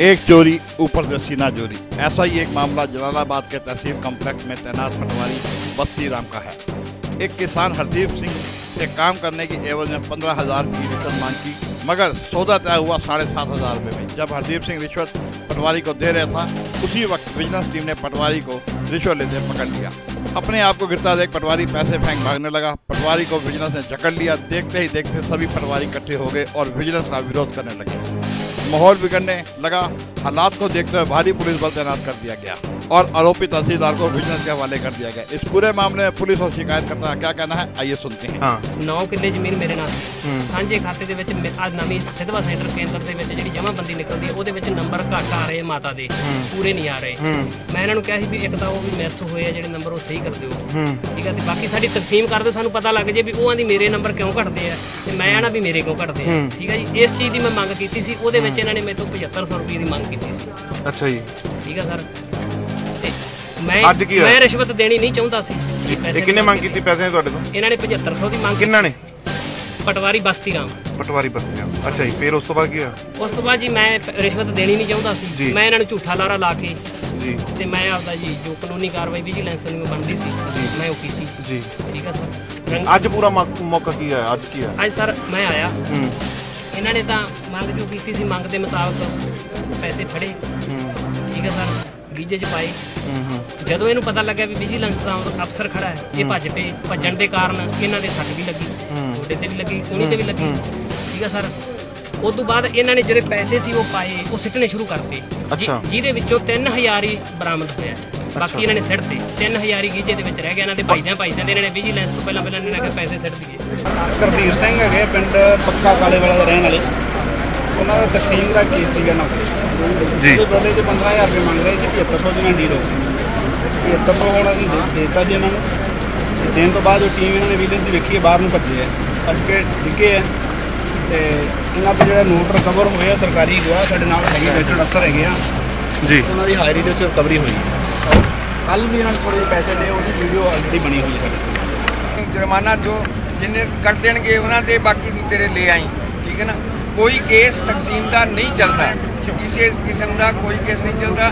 एक चोरी, ऊपर से सीना चोरी ऐसा ही एक मामला जलालाबाद के तहसील कम्प्लेक्स में तैनात पटवारी बस्ती राम का है। एक किसान हरदीप सिंह से काम करने की एवज में पंद्रह हज़ार की रिश्वत मांग की, मगर सौदा तय हुआ साढ़े सात हज़ार रुपये में। जब हरदीप सिंह रिश्वत पटवारी को दे रहा था, उसी वक्त विजिलेंस टीम ने पटवारी को रिश्वत लेते पकड़ लिया। अपने आप को गिरता देख पटवारी पैसे फेंक भागने लगा। पटवारी को विजिलेंस ने जकड़ लिया। देखते ही देखते सभी पटवारी इकट्ठे हो गए और विजिलेंस का विरोध करने लगे। माहौल बिगड़ने लगा हालात को देखते हुए भारी पुलिस बल तैनात कर दिया गया और आरोपी तहसीलदार को विजिलेंस के हवाले कर दिया गया इस पूरे मामले में पुलिस और शिकायत करता क्या कहना है आइए सुनते हैं ਹਾਂ 9 ਕਿੱਲੇ ਜ਼ਮੀਨ ਮੇਰੇ ਨਾਲ ਸੀ ਹੂੰ। ਸਾਂਝੇ ਖਾਤੇ ਦੇ ਵਿੱਚ ਅੱਜ ਨਵੀਂ ਸਿਧਵਾ ਸੈਂਟਰ ਕੇਂਦਰ ਦੇ ਵਿੱਚ ਜਿਹੜੀ ਜਮ੍ਹਾਂਬੰਦੀ ਨਿਕਲਦੀ ਹੈ ਉਹਦੇ ਵਿੱਚ ਨੰਬਰ ਘੱਟ ਆ ਰਹੇ ਮਾਤਾ ਦੇ ਪੂਰੇ ਨਹੀਂ ਆ ਰਹੇ ਹੂੰ ਮੈਂ ਇਹਨਾਂ ਨੂੰ ਕਿਹਾ ਸੀ ਵੀ ਇੱਕ ਤਾਂ ਉਹ ਵੀ ਮਿਸ ਹੋਏ ਆ ਜਿਹੜੇ ਨੰਬਰ ਉਹ ਸਹੀ ਕਰ ਦਿਓ ਹੂੰ ਠੀਕ ਹੈ ਤੇ ਬਾਕੀ ਸਾਡੀ ਤਕਸੀਮ ਕਰ ਦਿਓ ਸਾਨੂੰ ਪਤਾ ਲੱਗ ਜੇ ਵੀ ਉਹਾਂ ਦੀ ਮੇਰੇ ਨੰਬਰ ਕਿਉਂ ਘਟਦੇ ਆ ਤੇ ਮੈਂ ਆਣਾ ਵੀ ਮੇਰੇ ਕਿਉਂ ਘਟਦੇ ਆ ਹੂੰ। ਠੀਕ ਹੈ ਜੀ ਇਸ ਚੀਜ਼ ਦੀ ਮੈਂ ਮੰਗ ਕੀਤੀ ਸੀ ਉਹਦੇ ਵਿੱਚ ਇਹਨਾਂ ਨੇ ਮੇਰੇ ਤੋਂ 7500 ਰੁਪਏ ਦੀ ਮੰਗ ਕੀਤੀ ਸੀ ਅੱਛਾ ਜੀ। ਠੀਕ ਹੈ ਸਰ। ਤੇ ਮੈਂ ਅੱਜ ਕੀ ਹੋਇਆ? ਮੈਂ ਰਿਸ਼ਵਤ ਦੇਣੀ ਨਹੀਂ ਚਾਹੁੰਦਾ ਸੀ। ਵੀ ਪੈਸੇ ਇਹ ਕਿੰਨੇ ਮੰਗ ਕੀਤੀ ਪੈਸੇ ਤੁਹਾਡੇ ਤੋਂ? ਇਹਨਾਂ ਨੇ 7500 ਦੀ ਮੰਗ ਕਿੰਨਾਂ ਨੇ? ਕੀਤੀ। ਪਟਵਾਰੀ ਬਸਤੀ ਰਾਮ ਪਟਵਾਰੀ ਬਸਤੀਆਂ ਅੱਛਾ ਜੀ ਫਿਰ ਉਸ ਤੋਂ ਬਾਅਦ ਕੀ ਹੋਇਆ? ਉਸ ਤੋਂ ਬਾਅਦ ਜੀ ਮੈਂ ਰਿਸ਼ਵਤ ਦੇਣੀ ਨਹੀਂ ਚਾਹੁੰਦਾ ਜੀ। ਸੀ ਮੈਂ ਇਹਨਾਂ ਨੂੰ ਝੂਠਾ ਲਾਰਾ ਲਾ ਕੇ ਜੀ। ਤੇ ਮੈਂ ਆਪਦਾ ਜੀ ਜੋ ਕਾਨੂੰਨੀ ਕਾਰਵਾਈ ਵਿਜੀਲੈਂਸ ਨੂੰ ਬਣਦੀ ਸੀ ਮੈਂ ਉਹ ਕੀਤੀ। ਜੀ। ਠੀਕ ਹੈ ਸਰ। ਰੰਗ- ਅੱਜ ਪੂਰਾ ਮੌ- ਮੌਕਾ ਕੀ ਹੈ ਅੱਜ ਕੀ ਹੈ ਅੱਜ ਸਰ ਮੈਂ ਆਇਆ। ਹੂੰ। ਇਹਨਾਂ ਨੇ ਤਾਂ ਮੰਗ ਜੋ ਕੀਤੀ ਸੀ ਮੰਗ ਦੇ ਮੁਤਾਬਕ ਪੈਸੇ ਫੜੇ। ਠੀਕ ਹੈ ਸਰ ਗੀਜੇ ਚ ਪਾਏ। ਜਦੋਂ ਇਹਨੂੰ ਪਤਾ ਲੱਗਿਆ ਵੀ ਵਿਜੀਲੈਂਸ ਦਾ ਅਫਸਰ ਖੜਾ ਹੈ ਇਹ ਭੱਜ ਪਏ ਭੱਜਣ ਦੇ ਕਾਰਨ ਇਹਨਾਂ ਦੇ ਸੱਟ ਵੀ ਲੱਗੀ। ਤੁਹਾਡੇ ਤੇ ਵੀ ਲੱਗੀ ਉਹਨੀ ਤੇ ਵੀ ਲੱਗੀ। ਠੀਕ ਹੈ ਸਰ ਉਸ ਤੋਂ ਬਾਅਦ ਇਹਨਾਂ ਨੇ ਜਿਹੜੇ ਪੈਸੇ ਸੀ ਉਹ ਪਾਏ ਉਹ ਸਿੱਟਣੇ ਸ਼ੁਰੂ ਕਰਤੇ। ਜਿਹਦੇ ਵਿੱਚੋਂ 3000 ਹੀ ਬਰਾਮਦ ਹੋਇਆ। ਬਾਕੀ ਇਹਨਾਂ ਨੇ ਸਿੱਟ ਤੇ। 3000 ਹੀ ਗੀਜੇ ਦੇ ਵਿੱਚ ਰਹਿ ਗਿਆ ਇਹਨਾਂ ਦੇ ਭਾਈਦਿਆਂ ਭਾਈਦਿਆਂ ਦੇ ਇਹਨਾਂ ਨੇ ਵਿਜੀਲੈਂਸ ਤੋਂ ਪਹਿਲਾਂ ਪਹਿਲਾਂ ਇਹਨਾਂ ਨੇ ਪੈਸੇ ਸਿੱਟ ਦਈਏ ਕਰਦੀਰ ਸਿੰਘ ਹੈਗੇ ਪਿੰਡ ਪੱਕਾ ਕਾਲੇ ਵਾਲਾ ਦੇ ਰਹਿਣ ਵਾਲੇ। ਉਹਨਾਂ ਦਾ ਤਕਸੀਮ ਦਾ ਕੇਸ ਸੀਗਾ ਨਾ। ਜੀ। ਬਦਲੇ 'ਚ 15000 ਰੁਪਏ ਮੰਗ ਰਹੇ ਸੀ 7500 ਦੀ ਹੋ ਗਈ 7500 ਹੁਣ ਅਸੀਂ ਦੇ- ਦੇਤਾ ਜੀ ਇਹਨਾਂ ਨੂੰ। ਦੇਣ ਤੋਂ ਬਾਅਦ ਉਹ ਟੀਮ ਇਹਨਾਂ ਨੇ ਵਿਜੀਲੈਂਸ ਦੀ ਵੇਖੀ ਹੈ ਬਾਹਰ ਨੂੰ ਭੱਜੇ ਆ। ਭੱਜ ਕੇ ਡਿੱਗੇ ਆ। ਤੇ ਇਹਨਾਂ ਤੋਂ ਜਿਹੜਾ ਨੋਟ ਰਿਕਵਰ ਹੋਇਆ ਸਰਕਾਰੀ ਗਵਾਹ ਸਾਡੇ ਨਾਲ ਹੈਗੇ ਅਫਸਰ ਹੈਗੇ ਆ। ਜੀ। ਉਹਨਾਂ ਦੀ ਹਾਜ਼ਰੀ ਦੇ ਵਿੱਚ ਰਿਕਵਰੀ ਹੋਈ ਕੱਲ ਵੀ ਇਹਨਾਂ ਨੇ ਥੋੜੇ ਪੈਸੇ ਲਏ ਉਹਦੀ ਵੀਡੀਓ ਆਲਰੇਡੀ ਬਣੀ ਹੋਈ ਹੈ ਸਾਡੇ ਜੁਰਮਾਨਾ ਜੋ ਜਿੰਨੇ ਕਰ ਦੇਣਗੇ ਉਹਨਾਂ ਦੇ ਬਾਕੀ ਤੇਰੇ ਲੈ ਆਈ। ਠੀਕ ਹੈ ਨਾ? ਕੋਈ ਕੇਸ ਤਕਸੀਮ ਦਾ ਨਹੀਂ ਚੱਲਦਾ ਕਿਸੇ ਕਿਸਮ ਦਾ ਕੋਈ ਕੇਸ ਨਹੀਂ ਚੱਲਦਾ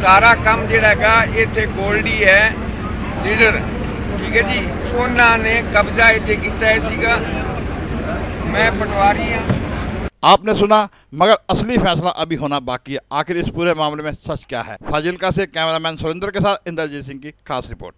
ਸਾਰਾ ਕੰਮ ਜਿਹੜਾ ਹੈਗਾ ਇੱਥੇ ਗੋਲਡੀ ਹੈ ਲੀਡਰ ਠੀਕ ਹੈ ਜੀ ਉਹਨਾਂ ਨੇ ਕਬਜ਼ਾ ਇੱਥੇ ਕੀਤਾ ਹੈ ਸੀਗਾ ਮੈਂ ਪਟਵਾਰੀ ਹਾਂ आपने सुना मगर असली फैसला अभी होना बाकी है आखिर इस पूरे मामले में सच क्या है फाजिलका से कैमरामैन सुरेंद्र के साथ इंद्रजीत सिंह की खास रिपोर्ट